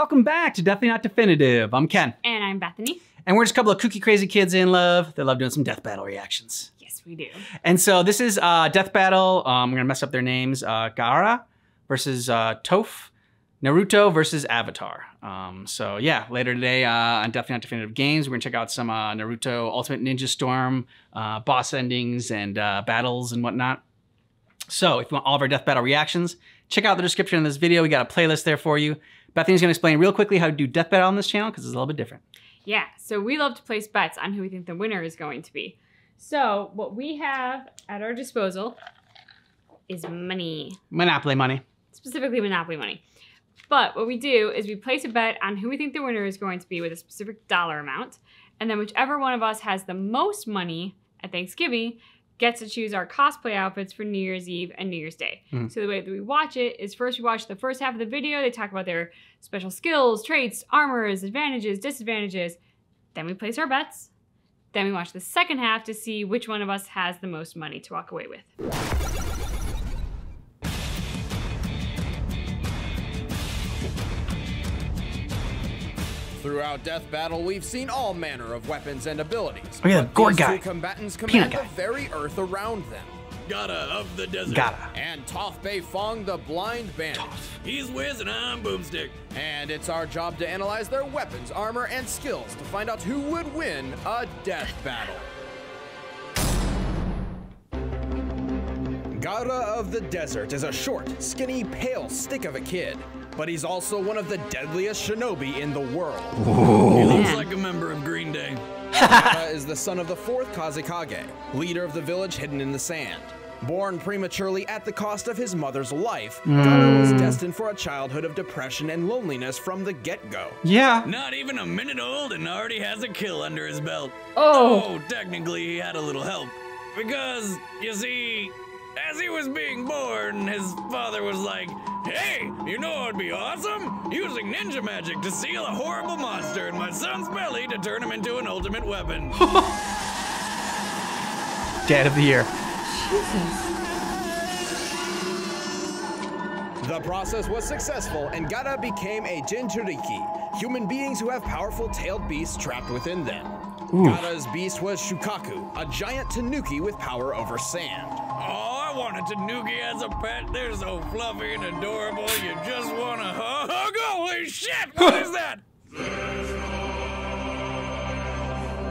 Welcome back to Definitely Not Definitive. I'm Ken. And I'm Bethany. And we're just a couple of kooky crazy kids in love that love doing some death battle reactions. Yes, we do. And so this is uh, Death Battle. Um, I'm gonna mess up their names. Uh, Gaara versus uh, Toph. Naruto versus Avatar. Um, so yeah, later today uh, on Definitely Not Definitive Games, we're gonna check out some uh, Naruto Ultimate Ninja Storm uh, boss endings and uh, battles and whatnot. So if you want all of our death battle reactions, check out the description of this video. We got a playlist there for you. Bethany's gonna explain real quickly how to do death bet on this channel because it's a little bit different. Yeah, so we love to place bets on who we think the winner is going to be. So what we have at our disposal is money, Monopoly money. specifically Monopoly money. But what we do is we place a bet on who we think the winner is going to be with a specific dollar amount. And then whichever one of us has the most money at Thanksgiving gets to choose our cosplay outfits for New Year's Eve and New Year's Day. Mhm. So the way that we watch it is first we watch the first half of the video. They talk about their special skills, traits, armors, advantages, disadvantages. Then we place our bets. Then we watch the second half to see which one of us has the most money to walk away with. Throughout Death Battle, we've seen all manner of weapons and abilities. Oh, yeah, but Gourd these guy. two combatants Peanut command the guy. very earth around them. Gaara of the desert. Gotta. And Toph Beifong, the blind bandit. He's Wiz and I'm Boomstick. And it's our job to analyze their weapons, armor, and skills to find out who would win a death battle. Gaara of the Desert is a short, skinny, pale stick of a kid, but he's also one of the deadliest shinobi in the world. He looks like a member of Green Day. Gaara is the son of the fourth Kazekage, leader of the village hidden in the sand. Born prematurely at the cost of his mother's life, Gaara was mm. destined for a childhood of depression and loneliness from the get-go. Yeah. Not even a minute old and already has a kill under his belt. Oh. Oh. technically he had a little help. Because, you see, as he was being born, his father was like, Hey, you know what would be awesome? Using ninja magic to seal a horrible monster in my son's belly to turn him into an ultimate weapon. Dad of the year. Jesus. The process was successful, and Gaara became a Jinchuriki, human beings who have powerful tailed beasts trapped within them. Gaara's beast was Shukaku, a giant tanuki with power over sand. I wanted Tanuki as a pet. They're so fluffy and adorable. You just want to hug. Holy shit! What is that?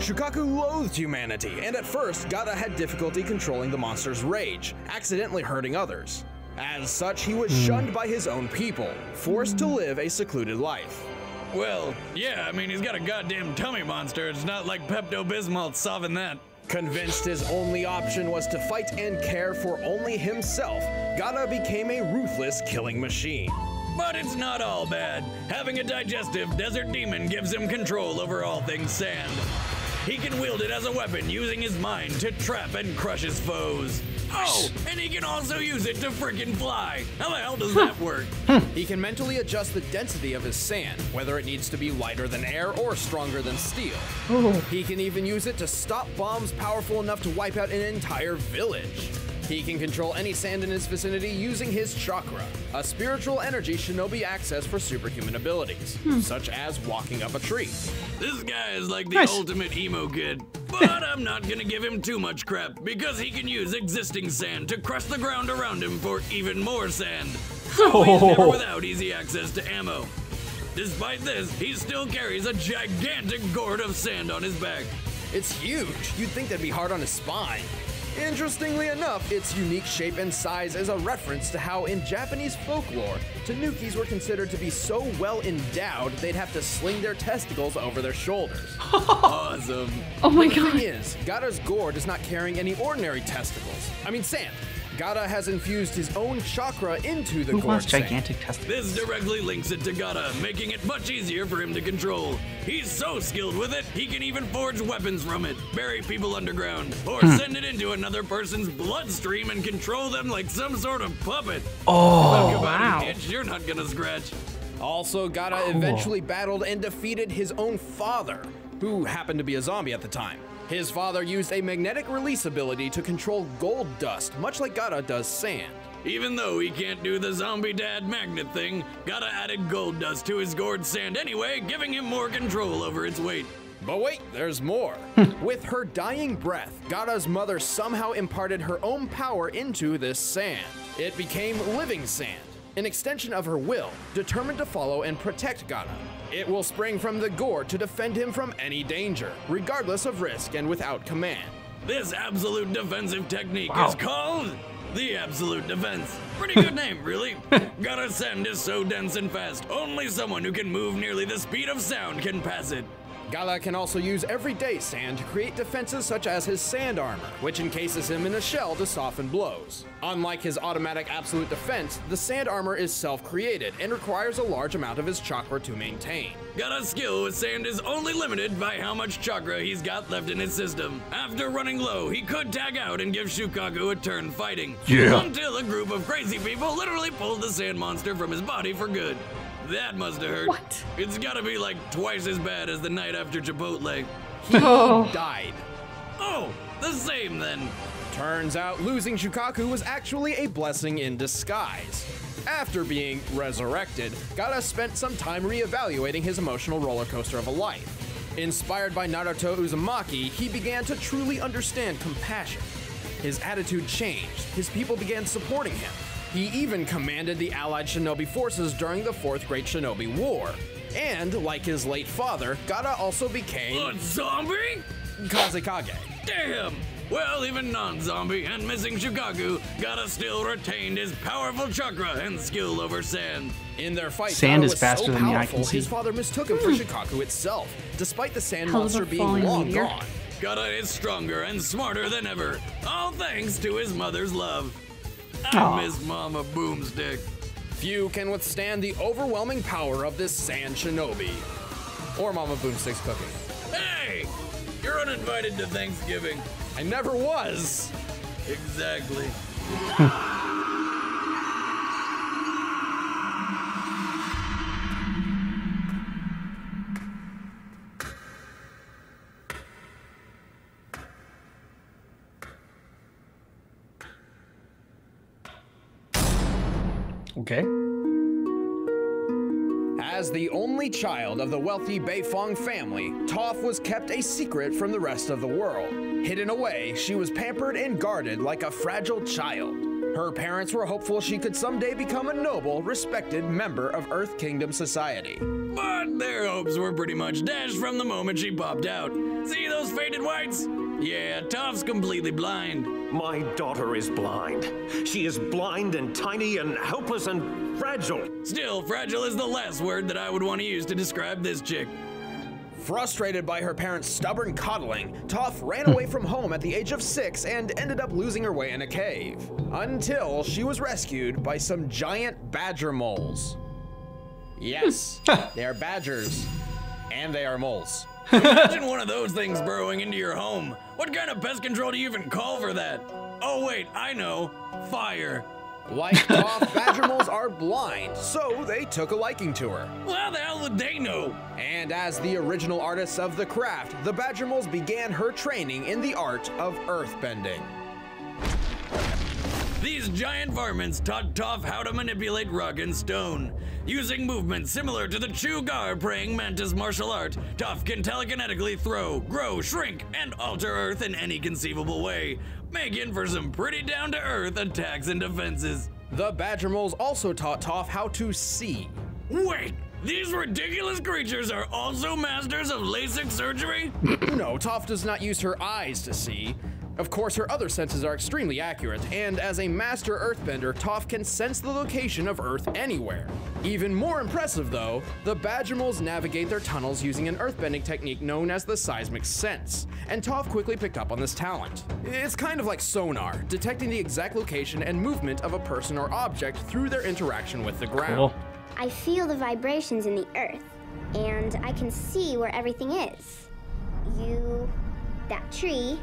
Shukaku loathed humanity, and at first, Gaara had difficulty controlling the monster's rage, accidentally hurting others. As such, he was hmm. shunned by his own people, forced to live a secluded life. Well, yeah, I mean, he's got a goddamn tummy monster. It's not like Pepto Bismol solving that. Convinced his only option was to fight and care for only himself, Gaara became a ruthless killing machine. But it's not all bad. Having a digestive desert demon gives him control over all things sand. He can wield it as a weapon using his mind to trap and crush his foes. Oh, and he can also use it to frickin' fly. How the hell does that work? Hmm. He can mentally adjust the density of his sand, whether it needs to be lighter than air or stronger than steel. Oh. He can even use it to stop bombs powerful enough to wipe out an entire village. He can control any sand in his vicinity using his chakra, a spiritual energy shinobi access for superhuman abilities, hmm. such as walking up a tree. This guy is like the Nice. ultimate emo kid. But I'm not gonna give him too much crap because he can use existing sand to crush the ground around him for even more sand. So he's never without easy access to ammo. Despite this, he still carries a gigantic gourd of sand on his back. It's huge. You'd think that'd be hard on his spine. Interestingly enough, its unique shape and size is a reference to how in Japanese folklore, tanukis were considered to be so well endowed they'd have to sling their testicles over their shoulders. Awesome. Oh my The god. thing is, Gaara's gourd is not carrying any ordinary testicles. I mean sand. Gaara has infused his own chakra into the Who wants gigantic testicles? This directly links it to Gaara, making it much easier for him to control. He's so skilled with it, he can even forge weapons from it, bury people underground, or hmm. send it into another person's bloodstream and control them like some sort of puppet. Oh. Come wow. on, itch, you're not gonna scratch. Also, Gaara eventually battled and defeated his own father, who happened to be a zombie at the time. His father used a magnetic release ability to control gold dust, much like Gaara does sand. Even though he can't do the zombie dad magnet thing, Gaara added gold dust to his gourd sand anyway, giving him more control over its weight. But wait, there's more. With her dying breath, Gaara's mother somehow imparted her own power into this sand. It became living sand, an extension of her will, determined to follow and protect Gaara. It will spring from the gourd to defend him from any danger, regardless of risk and without command. This absolute defensive technique Wow. is called the Absolute Defense. Pretty good name, really. Gaara's sand is so dense and fast, only someone who can move nearly the speed of sound can pass it. Gaara can also use everyday sand to create defenses such as his sand armor, which encases him in a shell to soften blows. Unlike his automatic absolute defense, the sand armor is self-created and requires a large amount of his chakra to maintain. Gaara's skill with sand is only limited by how much chakra he's got left in his system. After running low, he could tag out and give Shukaku a turn fighting. Yeah. Until a group of crazy people literally pulled the sand monster from his body for good. That must have hurt. What? It's gotta be like twice as bad as the night after Chipotle. Oh. Died. Oh, the same then. Turns out losing Shukaku was actually a blessing in disguise. After being resurrected, Gaara spent some time reevaluating his emotional roller coaster of a life. Inspired by Naruto Uzumaki, he began to truly understand compassion. His attitude changed, his people began supporting him. He even commanded the Allied shinobi forces during the Fourth Great Shinobi War. And, like his late father, Gaara also became A zombie? Kazekage. Damn! Well, even non-zombie and missing Shukaku, Gaara still retained his powerful chakra and skill over sand. In their fight, Sand Gaara is was faster so than the eye can see. His father mistook him for Shukaku itself, despite the sand Hell monster being long meteor. gone. Gaara is stronger and smarter than ever, all thanks to his mother's love. Aw. I miss Mama Boomstick. Few can withstand the overwhelming power of this sand shinobi. Or Mama Boomstick's cooking. Hey! You're uninvited to Thanksgiving. I never was. Exactly. Okay. As the only child of the wealthy Beifong family, Toph was kept a secret from the rest of the world. Hidden away, she was pampered and guarded like a fragile child. Her parents were hopeful she could someday become a noble, respected member of Earth Kingdom society. But their hopes were pretty much dashed from the moment she popped out. See those faded whites? Yeah, Toph's completely blind. My daughter is blind. She is blind and tiny and helpless and fragile. Still, fragile is the last word that I would want to use to describe this chick. Frustrated by her parents' stubborn coddling, Toph ran away from home at the age of six and ended up losing her way in a cave. Until she was rescued by some giant badger moles. Yes, they are badgers. And they are moles. Imagine one of those things burrowing into your home. What kind of pest control do you even call for that? Oh, wait, I know. Fire. Like Toph, badger moles are blind, so they took a liking to her. Well, how the hell would they know? And as the original artists of the craft, the badger moles began her training in the art of earthbending. These giant varmints taught Toph how to manipulate rock and stone. Using movements similar to the Chu Gar praying mantis martial art, Toph can telekinetically throw, grow, shrink, and alter Earth in any conceivable way, making for some pretty down to earth attacks and defenses. The badger moles also taught Toph how to see. Wait, these ridiculous creatures are also masters of LASIK surgery? No, Toph does not use her eyes to see. Of course, her other senses are extremely accurate, and as a master earthbender, Toph can sense the location of Earth anywhere. Even more impressive, though, the badger moles navigate their tunnels using an earthbending technique known as the seismic sense, and Toph quickly picked up on this talent. It's kind of like sonar, detecting the exact location and movement of a person or object through their interaction with the ground. Cool. I feel the vibrations in the earth, and I can see where everything is. You, that tree,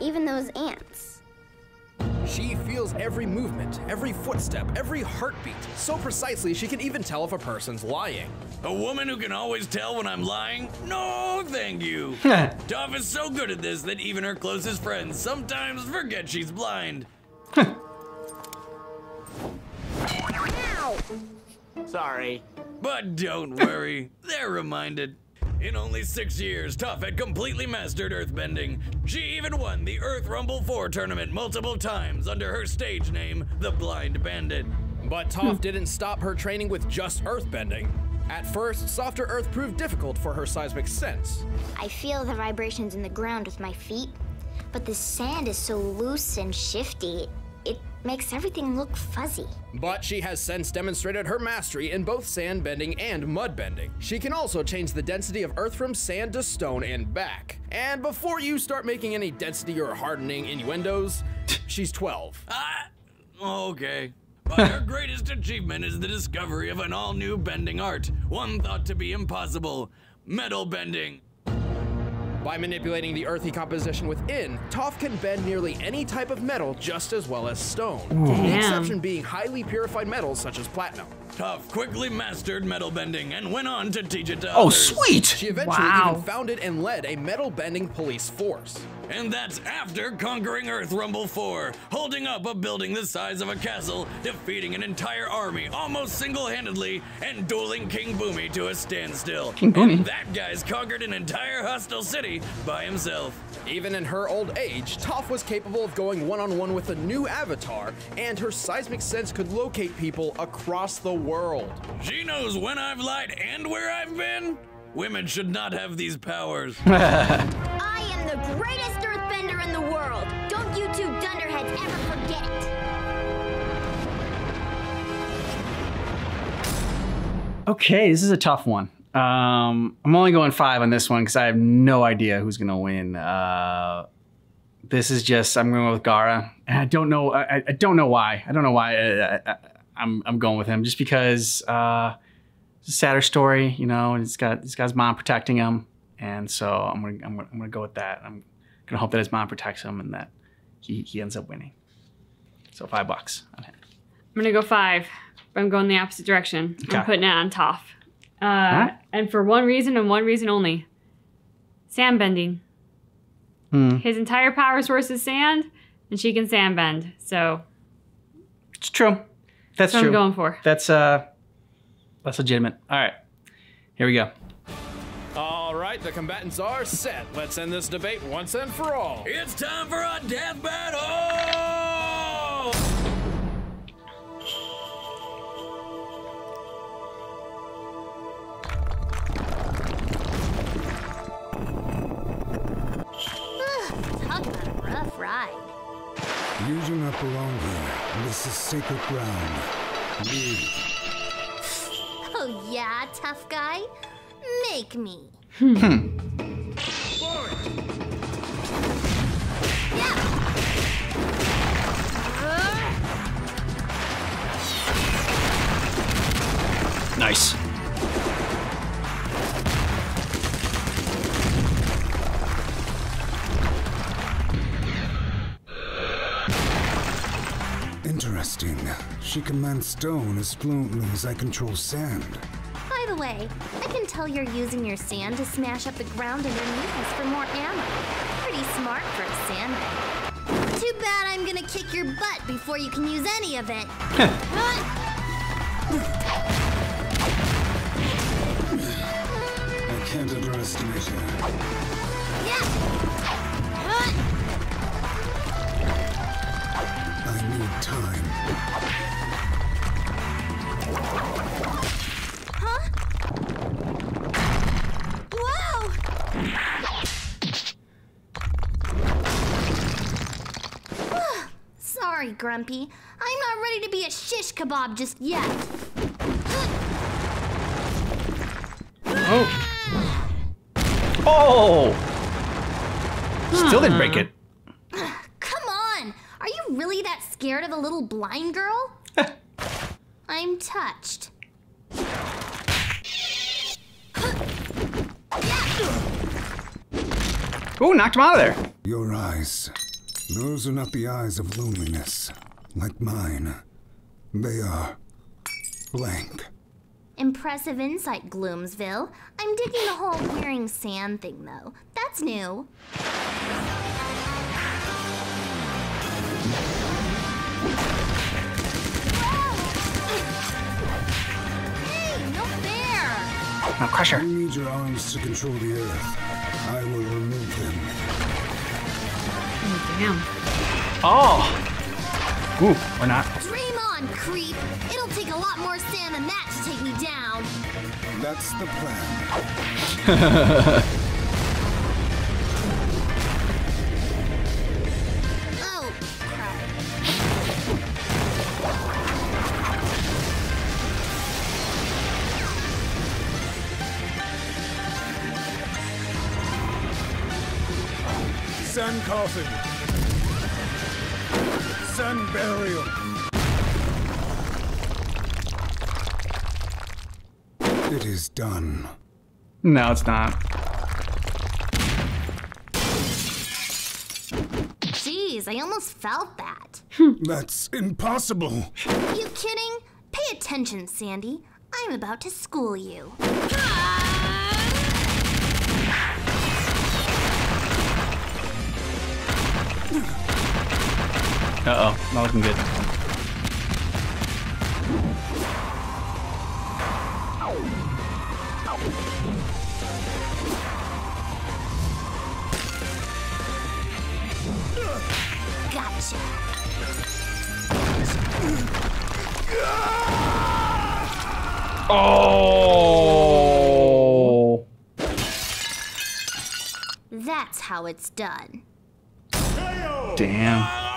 even those ants. She feels every movement, every footstep, every heartbeat, so precisely she can even tell if a person's lying. A woman who can always tell when I'm lying? No, thank you. Toph is so good at this that even her closest friends sometimes forget she's blind. Sorry. But don't worry, they're reminded. In only six years, Toph had completely mastered earthbending. She even won the Earth Rumble 4 tournament multiple times under her stage name, the Blind Bandit. But Toph hmm. didn't stop her training with just earthbending. At first, softer earth proved difficult for her seismic sense. I feel the vibrations in the ground with my feet, but the sand is so loose and shifty, it makes everything look fuzzy. But she has since demonstrated her mastery in both sand bending and mud bending. She can also change the density of earth from sand to stone and back. And before you start making any density or hardening innuendos, she's 12. Ah, okay. But her greatest achievement is the discovery of an all new bending art, one thought to be impossible metal bending. By manipulating the earthy composition within, Toph can bend nearly any type of metal just as well as stone. Hmm. The exception being highly purified metals such as platinum. Toph quickly mastered metal bending and went on to teach it to Oh, others. sweet! She eventually Wow. even founded and led a metal bending police force. And that's after conquering Earth Rumble 4, holding up a building the size of a castle, defeating an entire army almost single handedly, and dueling King Bumi to a standstill. King Bumi? And that guy's conquered an entire hostile city by himself. Even in her old age, Toph was capable of going one-on-one with a new avatar, and her seismic sense could locate people across the world. She knows when I've lied and where I've been. Women should not have these powers. Am the greatest earthbender in the world. Don't you two dunderheads ever forget it. Okay, this is a tough one. Um, I'm only going five on this one because I have no idea who's gonna win. Uh, this is just I'm going with Gaara, and I don't know. I, I don't know why. I don't know why I, I, I'm I'm going with him. Just because uh, it's a sadder story, you know, and he's got he's got his mom protecting him, and so I'm gonna I'm gonna, I'm gonna go with that. I'm gonna hope that his mom protects him and that he he ends up winning. So five bucks on him. I'm gonna go five, but I'm going the opposite direction. Okay. I'm putting it on Toph. Uh, Alright. And for one reason and one reason only sand bending. Hmm. His entire power source is sand, and she can sand bend. So It's true. That's that's what true. I'm going for. That's uh, that's legitimate. All right, here we go. All right, the combatants are set. Let's end this debate once and for all. it's time for a death battle! Talk about a rough ride. You do not belong here. This is sacred ground. Leave. Oh yeah, tough guy? Make me. Hmm. Nice. Interesting. She commands stone as fluently as I control sand. I can tell you're using your sand to smash up the ground underneath us for more ammo. Pretty smart for a sandbag. Too bad I'm gonna kick your butt before you can use any of it. I can't underestimate her. I need time. Grumpy. I'm not ready to be a shish kebab just yet. Oh! Oh! Still didn't break it. Come on! Are you really that scared of a little blind girl? I'm touched. Ooh, knocked him out of there. Your eyes. Those are not the eyes of loneliness, like mine. They are blank. Impressive insight, Gloomsville. I'm digging the whole wearing sand thing, though. That's new. No, crush her. You need your arms to control the earth. I will remove them. Oh, damn. Oh. Ooh, or not. Dream on, creep. It'll take a lot more sand than that to take me down. That's the plan. Oh, crap. Sand coffin. Sand burial. It is done. No, it's not. Jeez, I almost felt that. That's impossible. You kidding? Pay attention, Sandy. I'm about to school you. Uh oh, not looking good. Gotcha. Oh. That's how it's done. Damn.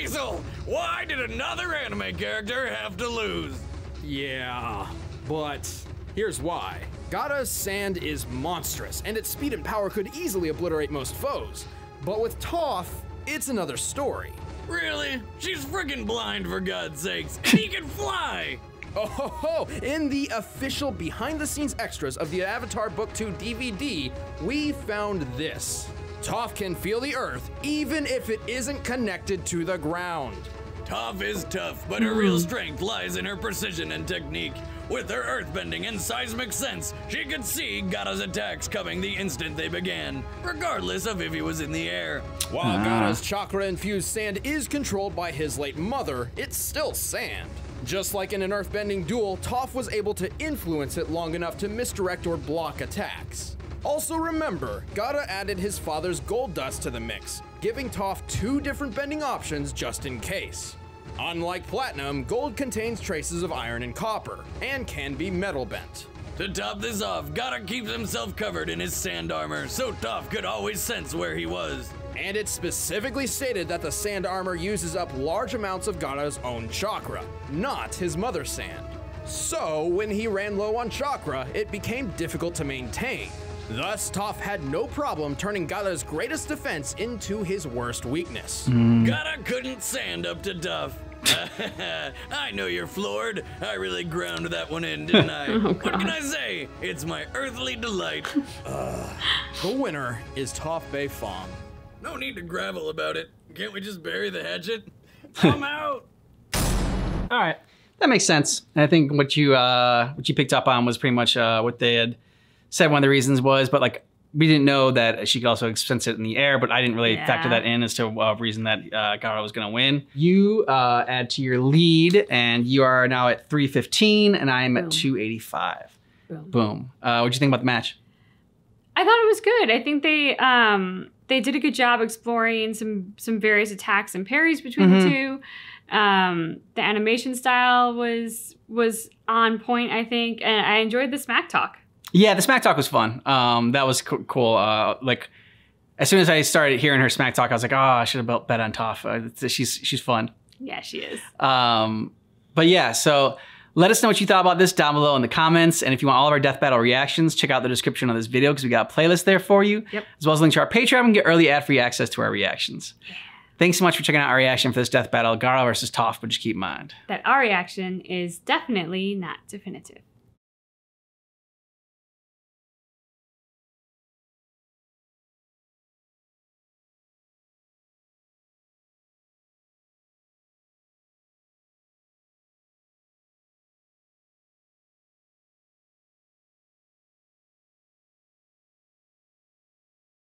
Weasel! Why did another anime character have to lose? Yeah, but here's why. Gaara's sand is monstrous, and its speed and power could easily obliterate most foes. But with Toph, it's another story. Really? She's friggin' blind for God's sakes, and he can fly! Oh ho ho! In the official behind the scenes extras of the Avatar Book 2 DVD, we found this. Toph can feel the earth even if it isn't connected to the ground. Toph is tough, but her real strength lies in her precision and technique. With her earthbending and seismic sense, she could see Gaara's attacks coming the instant they began, regardless of if he was in the air. While ah. Gaara's chakra infused sand is controlled by his late mother, it's still sand. Just like in an earthbending duel, Toph was able to influence it long enough to misdirect or block attacks. Also remember, Gaara added his father's gold dust to the mix, giving Toph two different bending options just in case. Unlike platinum, gold contains traces of iron and copper, and can be metal bent. To top this off, Gaara keeps himself covered in his sand armor, so Toph could always sense where he was. And it's specifically stated that the sand armor uses up large amounts of Gaara's own chakra, not his mother's sand. So, when he ran low on chakra, it became difficult to maintain. Thus, Toph had no problem turning Gaara's greatest defense into his worst weakness. Gaara couldn't stand up to Duff. I know you're floored. I really ground that one in, didn't I? what can I say? It's my earthly delight. The winner is Toph Beifong. No need to gravel about it. Can't we just bury the hatchet? I'm out. All right, that makes sense. I think what you uh, what you picked up on was pretty much uh, what they had said. One of the reasons was, but like we didn't know that she could also sense it in the air, but I didn't really factor that in as to a reason that uh, Gaara was going to win. You uh, add to your lead, and you are now at 315, and I am Boom. at 285. Boom. Boom. Uh, what'd you think about the match? I thought it was good. I think they um they did a good job exploring some some various attacks and parries between the two. Um, the animation style was was on point, I think, and I enjoyed the smack talk. Yeah, the smack talk was fun. Um, that was co- cool. Uh, like as soon as I started hearing her smack talk, I was like, oh, I should have bet on Toph. Uh, she's she's fun. Yeah, she is. Um, but yeah, so let us know what you thought about this down below in the comments. And if you want all of our death battle reactions, check out the description of this video because we got a playlist there for you, Yep. as well as a link to our Patreon and get early ad-free access to our reactions. Thanks so much for checking out our reaction for this death battle, Gaara versus Toph. But just keep in mind. That our reaction is definitely not definitive.